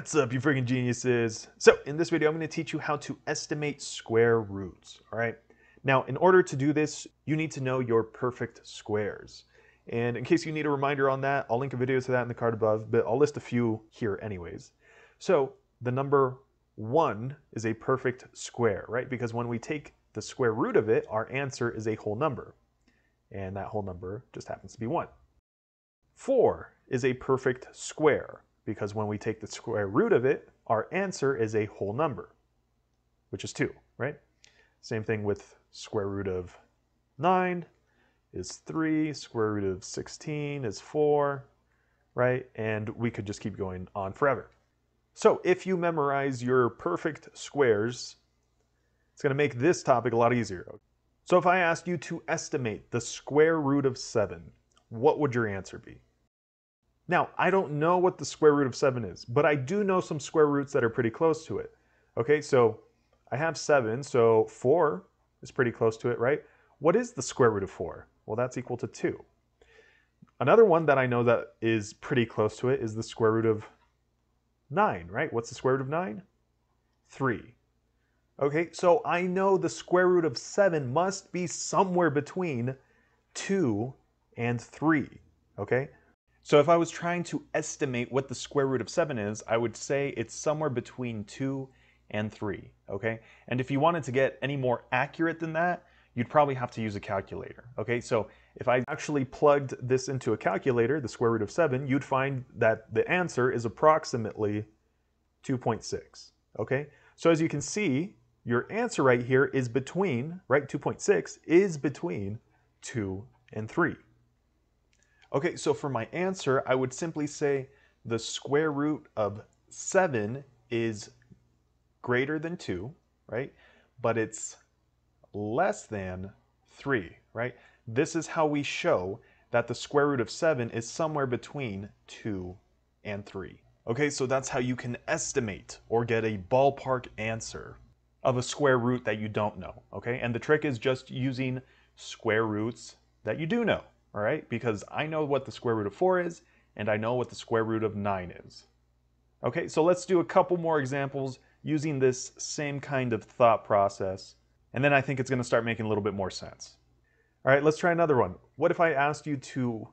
What's up, you freaking geniuses? So, in this video, I'm going to teach you how to estimate square roots, all right? Now, in order to do this, you need to know your perfect squares. And in case you need a reminder on that, I'll link a video to that in the card above, but I'll list a few here anyways. So, the number 1 is a perfect square, right? Because when we take the square root of it, our answer is a whole number. And that whole number just happens to be 1. 4 is a perfect square because when we take the square root of it, our answer is a whole number, which is 2, right? Same thing with square root of 9 is 3, square root of 16 is 4, right? And we could just keep going on forever. So if you memorize your perfect squares, it's going to make this topic a lot easier. So if I asked you to estimate the square root of 7, what would your answer be? Now, I don't know what the square root of 7 is, but I do know some square roots that are pretty close to it. Okay, so I have 7, so 4 is pretty close to it, right? What is the square root of 4? Well, that's equal to 2. Another one that I know that is pretty close to it is the square root of 9, right? What's the square root of 9? 3. Okay, so I know the square root of 7 must be somewhere between 2 and 3, okay? So if I was trying to estimate what the square root of 7 is, I would say it's somewhere between 2 and 3, okay? And if you wanted to get any more accurate than that, you'd probably have to use a calculator, okay? So if I actually plugged this into a calculator, the square root of 7, you'd find that the answer is approximately 2.6, okay? So as you can see, your answer right here is between, right, 2.6 is between 2 and 3. Okay, so for my answer, I would simply say the square root of 7 is greater than 2, right? But it's less than 3, right? This is how we show that the square root of 7 is somewhere between 2 and 3. Okay, so that's how you can estimate or get a ballpark answer of a square root that you don't know, okay? And the trick is just using square roots that you do know all right? Because I know what the square root of 4 is, and I know what the square root of 9 is. Okay, so let's do a couple more examples using this same kind of thought process, and then I think it's going to start making a little bit more sense. All right, let's try another one. What if I asked you to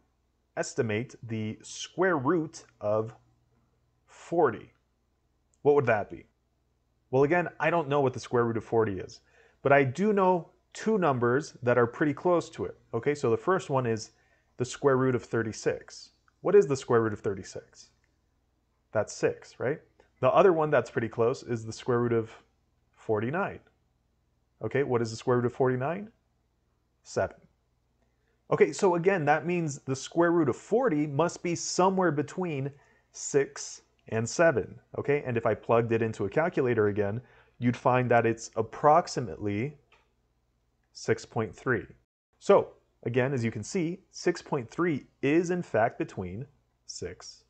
estimate the square root of 40? What would that be? Well, again, I don't know what the square root of 40 is, but I do know two numbers that are pretty close to it. Okay, so the first one is the square root of 36. What is the square root of 36? That's 6, right? The other one that's pretty close is the square root of 49. Okay, what is the square root of 49? 7. Okay, so again, that means the square root of 40 must be somewhere between 6 and 7. Okay, and if I plugged it into a calculator again, you'd find that it's approximately 6.3. So again, as you can see, 6.3 is in fact between 6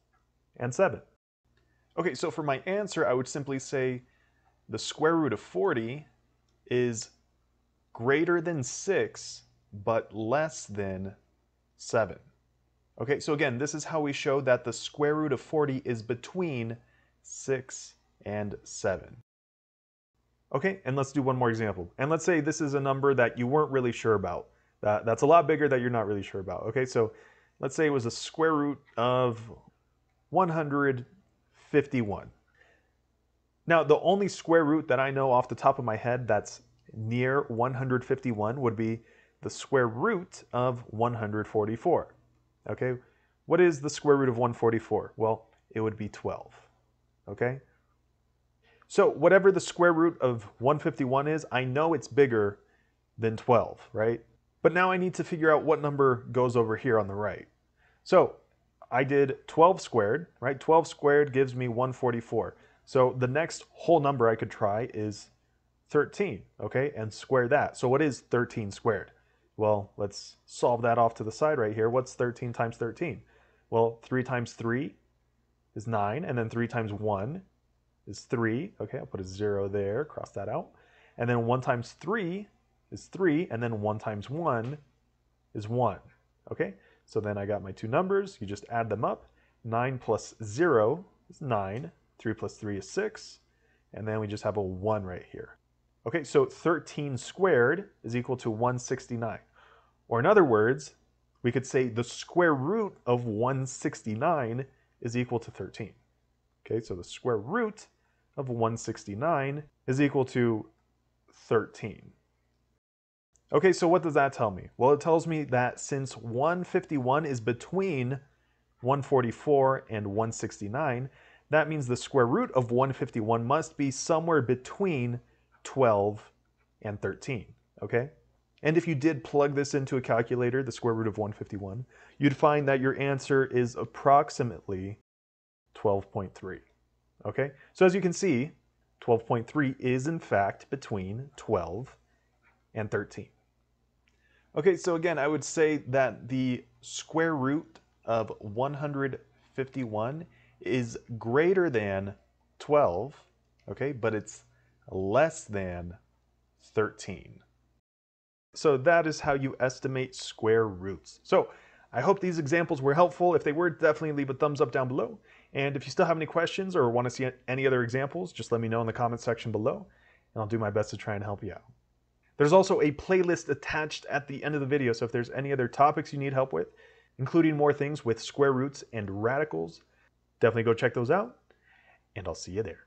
and 7. Okay, so for my answer, I would simply say the square root of 40 is greater than 6, but less than 7. Okay, so again, this is how we show that the square root of 40 is between 6 and 7. Okay, and let's do one more example. And let's say this is a number that you weren't really sure about. That, that's a lot bigger that you're not really sure about. Okay, so let's say it was a square root of 151. Now, the only square root that I know off the top of my head that's near 151 would be the square root of 144. Okay, what is the square root of 144? Well, it would be 12. Okay, so whatever the square root of 151 is, I know it's bigger than 12, right? But now I need to figure out what number goes over here on the right. So I did 12 squared, right? 12 squared gives me 144. So the next whole number I could try is 13, okay? And square that. So what is 13 squared? Well, let's solve that off to the side right here. What's 13 times 13? Well, 3 times 3 is 9, and then 3 times 1 is 3. Okay, I'll put a 0 there, cross that out. And then 1 times 3 is 3, and then 1 times 1 is 1. Okay, so then I got my two numbers. You just add them up. 9 plus 0 is 9. 3 plus 3 is 6. And then we just have a 1 right here. Okay, so 13 squared is equal to 169. Or in other words, we could say the square root of 169 is equal to 13. Okay, so the square root of 169 is equal to 13. Okay, so what does that tell me? Well, it tells me that since 151 is between 144 and 169, that means the square root of 151 must be somewhere between 12 and 13, okay? And if you did plug this into a calculator, the square root of 151, you'd find that your answer is approximately 12.3, okay? So as you can see, 12.3 is in fact between 12 and 13. Okay, so again, I would say that the square root of 151 is greater than 12, okay, but it's less than 13. So that is how you estimate square roots. So I hope these examples were helpful. If they were, definitely leave a thumbs up down below. And if you still have any questions or want to see any other examples, just let me know in the comment section below, and I'll do my best to try and help you out. There's also a playlist attached at the end of the video, so if there's any other topics you need help with, including more things with square roots and radicals, definitely go check those out, and I'll see you there.